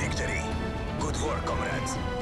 victory. Good work, comrades.